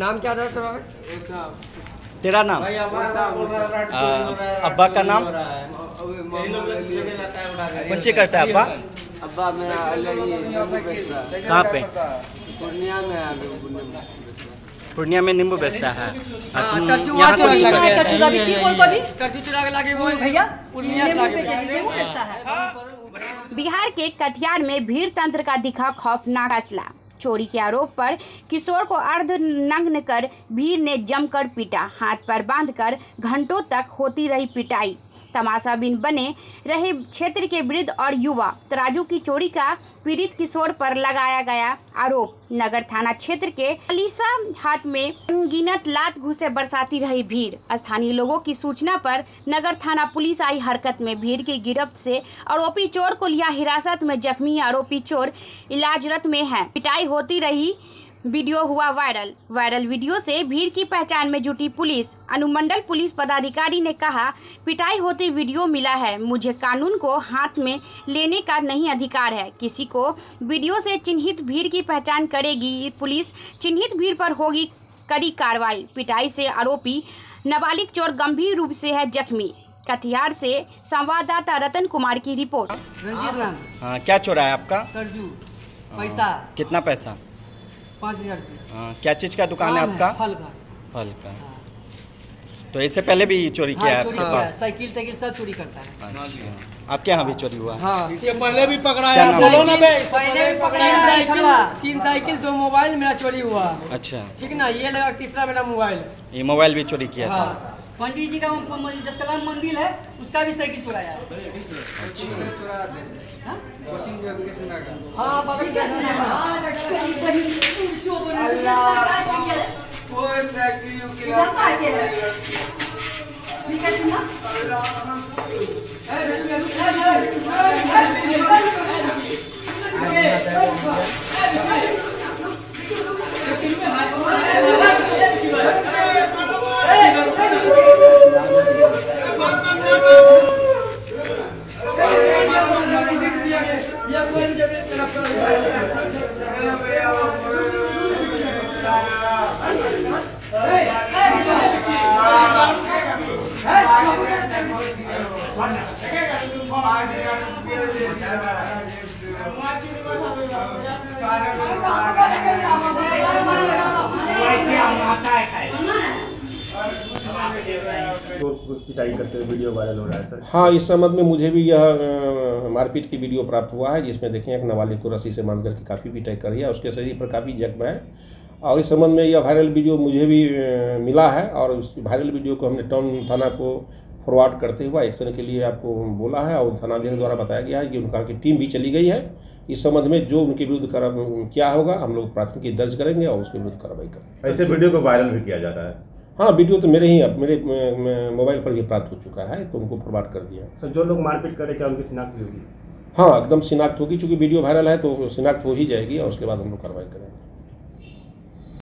नाम क्या था तुम्हारा तेरा नाम? अब्बा का नाम बच्चे करता है अब्बा? अब्बा मेरा कहाँ पे? पूर्णिया में। पूर्णिया में नींबू बेचता है। और हाँ, यहाँ है। बिहार के कटिहार में भीड़ तंत्र का दिखा खौफनाक असला। चोरी के आरोप पर किशोर को अर्ध नग्न कर भीड़ ने जमकर पीटा हाथ पर बांधकर घंटों तक होती रही पिटाई। तमाशा बिन बने रहे क्षेत्र के वृद्ध और युवा। तराजू की चोरी का पीड़ित किशोर पर लगाया गया आरोप। नगर थाना क्षेत्र के अलीसा हाट में अनगिनत लात घुसे बरसाती रही भीड़। स्थानीय लोगों की सूचना पर नगर थाना पुलिस आई हरकत में। भीड़ की गिरफ्त से आरोपी चोर को लिया हिरासत में। जख्मी आरोपी चोर इलाजरत में है। पिटाई होती रही वीडियो हुआ वायरल। वायरल वीडियो से भीड़ की पहचान में जुटी पुलिस। अनुमंडल पुलिस पदाधिकारी ने कहा पिटाई होती वीडियो मिला है। मुझे कानून को हाथ में लेने का नहीं अधिकार है। किसी को वीडियो से चिन्हित भीड़ की पहचान करेगी। पुलिस चिन्हित भीड़ पर होगी कड़ी कार्रवाई। पिटाई से आरोपी नाबालिग चोर गंभीर रूप से है जख्मी। कटिहार से संवाददाता रतन कुमार की रिपोर्ट। रंजीत राम। हाँ, क्या चोरा है आपका? पैसा। कितना पैसा? पाँच हज़ार रुपये। हाँ, क्या चीज़ का दुकान है आपका? फल का। फल का। तो इससे पहले भी चोरी किया है हाँ आपके पास? साइकिल साइकिल सब चोरी करता है। अच्छा। आपके यहाँ भी चोरी हुआ? हाँ। पहले भी पकड़ा है बोलो ना बे पहले भी पकड़ा तीन है तीन साइकिल दो मोबाइल मेरा चोरी हुआ। अच्छा। ठीक ना? ये लगा तीसरा मेरा मोबाइल। ये मोबाइल भी चोरी किया था? हाँ। पंडित जी का वो म- जसकलाम मंदिर है उसका भी साइकिल चुराया। हाँ? के हाँ कोई साइकिल भाई ज़मीन तरफ़ कर भाई अरे भैया पिटाई करते हुए वीडियो वायरल हो रहा है सर हाँ इस संबंध में मुझे भी यह मारपीट की वीडियो प्राप्त हुआ है जिसमें देखें एक नाबालिग को रस्सी से बाँध करके काफ़ी पिटाई करी है उसके शरीर पर काफ़ी जख्म है। और इस संबंध में यह वायरल वीडियो मुझे भी मिला है और उस वायरल वीडियो को हमने टाउन थाना को फॉरवर्ड करते हुए एक्शन के लिए आपको बोला है और थाना अध्यक्ष द्वारा बताया गया है कि उनका की टीम भी चली गई है। इस संबंध में जो उनके विरुद्ध कर क्या होगा हम लोग प्राथमिकी दर्ज करेंगे और उसके विरुद्ध कार्रवाई करेंगे। ऐसे वीडियो को वायरल भी किया जा रहा है। हाँ वीडियो तो मेरे ही अब मेरे मोबाइल पर भी प्राप्त हो चुका है तो उनको फॉरवर्ड कर दिया। सर जो लोग मारपीट करे क्या उनकी शिनाख्त होगी? हाँ एकदम शिनाख्त होगी चूँकि वीडियो वायरल है तो शिनाख्त हो ही जाएगी और उसके बाद हम लोग कार्रवाई करेंगे।